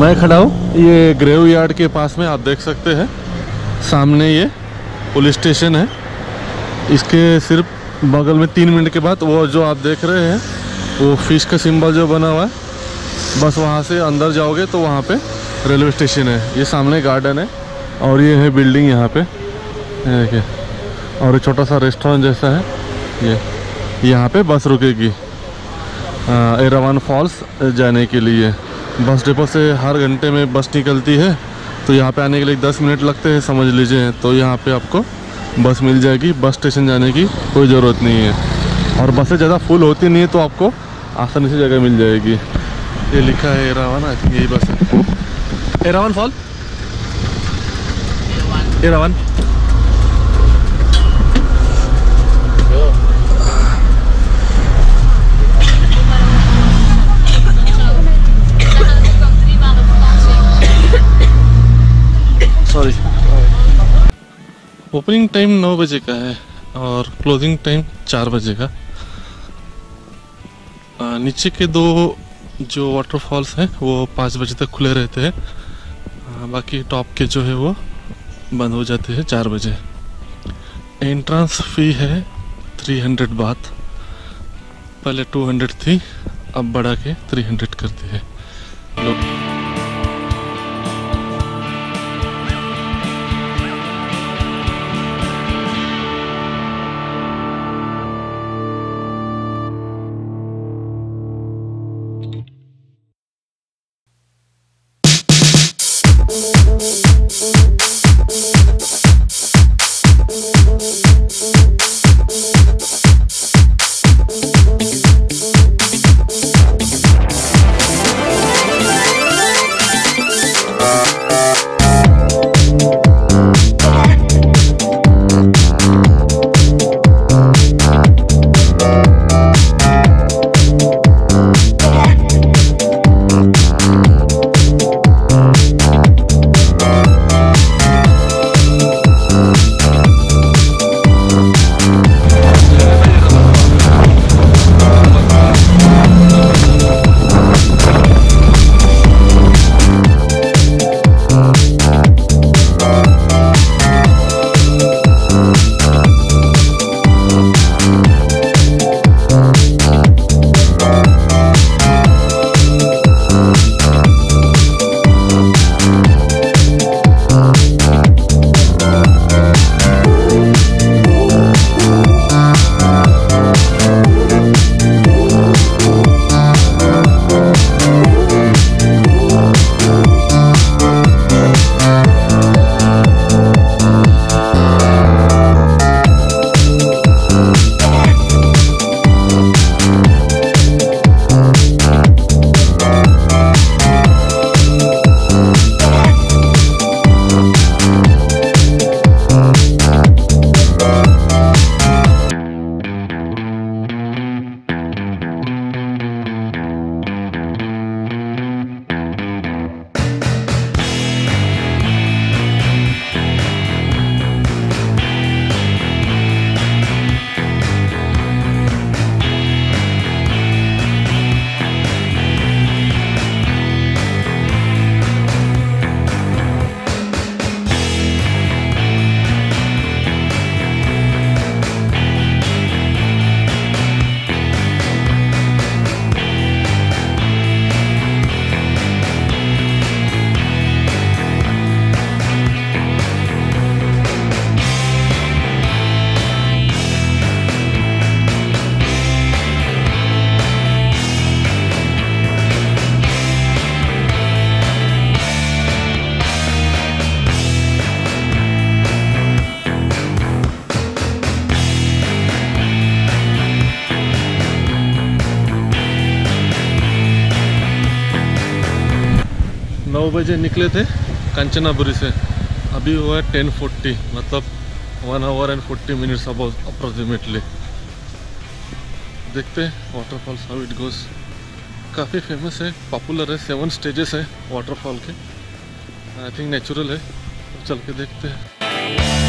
मैं खड़ा हूँ। ये ग्रेव यार्ड के पास में आप देख सकते हैं। सामने ये पुलिस स्टेशन है। इसके सिर्फ़ बगल में तीन मिनट के बाद वो जो आप देख रहे हैं, वो फ़िश का सिंबल जो बना हुआ है, बस वहाँ से अंदर जाओगे तो वहाँ पे रेलवे स्टेशन है। ये सामने गार्डन है और ये है बिल्डिंग यहाँ पे। देखिए, और छोटा सा रेस्टोरेंट जैसा है। ये, यहाँ पे बस रुकेगी। एरावन फॉल्स जाने के लिए। बस डिपो से हर घंटे में बस निकलती है तो यहाँ पे आने के लिए 10 मिनट लगते हैं, समझ लीजिए। तो यहाँ पे आपको बस मिल जाएगी, बस स्टेशन जाने की कोई ज़रूरत नहीं है। और बसें ज़्यादा फुल होती नहीं है तो आपको आसानी से जगह मिल जाएगी। ये लिखा है एरावन आई थिंक यही बस है। Erawan fall? Erawan opening time नौ बजे का है और क्लोजिंग टाइम चार बजे का। नीचे के दो जो वाटरफॉल्स हैं, वो पाँच बजे तक खुले रहते हैं। बाकी टॉप के जो है वो बंद हो जाते हैं चार बजे। एंट्रेंस फ़ी है थ्री हंड्रेड बात पहले टू हंड्रेड थी, अब बढ़ा के थ्री हंड्रेड करती है। लोग नौ बजे निकले थे कंचनापुरी से। अभी हुआ है टेन फोर्टी मतलब one hour and forty minutes अब अप्रोक्सीमेटली देखते हैं वाटरफॉल्स हाउ इट गोस काफ़ी फ़ेमस है पॉपुलर है सेवन स्टेजेस है वाटरफॉल के। आई थिंक नेचुरल है। चल के देखते हैं।